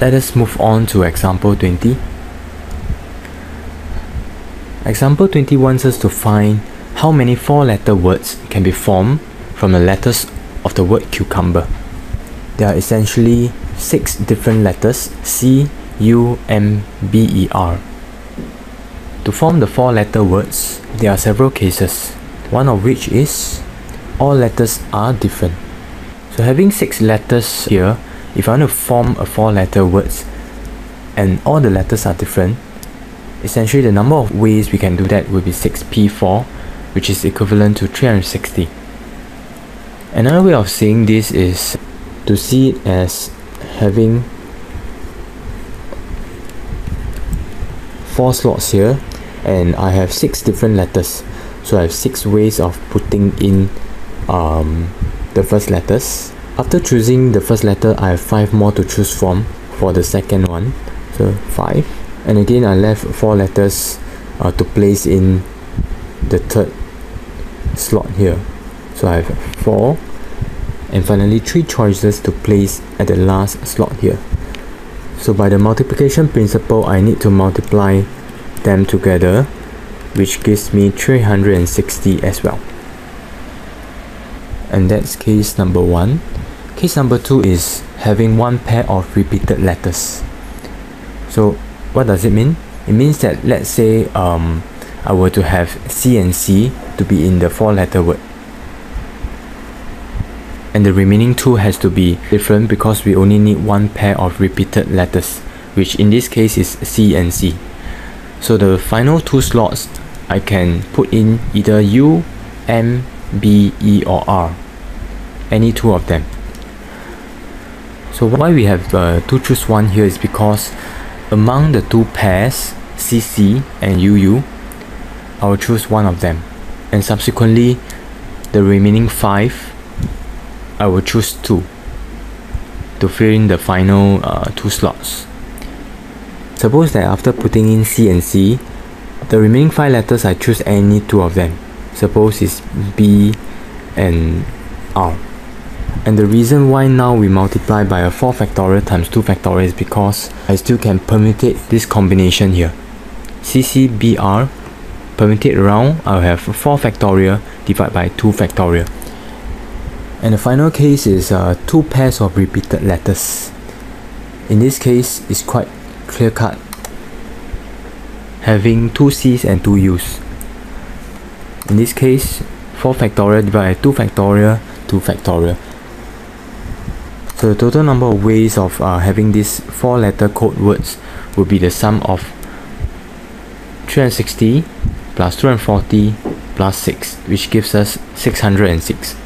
Let us move on to example 20. Example 20 wants us to find how many four letter words can be formed from the letters of the word cucumber. There are essentially six different letters C, U, M, B, E, R. To form the four letter words, there are several cases, one of which is all letters are different. So having six letters here, if I want to form a four letter words and all the letters are different, essentially the number of ways we can do that will be 6p4 which is equivalent to 360. Another way of seeing this is to see it as having four slots here and I have six different letters so I have six ways of putting in um, the first letters after choosing the first letter I have five more to choose from for the second one so five. And again I left four letters uh, to place in the third slot here. So I have four. And finally three choices to place at the last slot here. So by the multiplication principle I need to multiply them together which gives me 360 as well and that's case number one. Case number two is having one pair of repeated letters. So what does it mean? It means that let's say um, I were to have C and C to be in the four letter word. And the remaining two has to be different because we only need one pair of repeated letters which in this case is C and C. So the final two slots I can put in either U, M, B, E or R any two of them so why we have uh, to choose one here is because among the two pairs CC and UU I will choose one of them and subsequently the remaining five I will choose two to fill in the final uh, two slots Suppose that after putting in C and C, the remaining five letters I choose any two of them. Suppose it's B and R. And the reason why now we multiply by a 4 factorial times 2 factorial is because I still can permutate this combination here. CCBR permutate around, I'll have 4 factorial divided by 2 factorial. And the final case is uh, two pairs of repeated letters. In this case, it's quite clear cut having two C's and two U's. In this case, 4 factorial divided by 2 factorial, 2 factorial. So the total number of ways of uh, having these 4 letter code words will be the sum of 360 plus 240 plus 6 which gives us 606.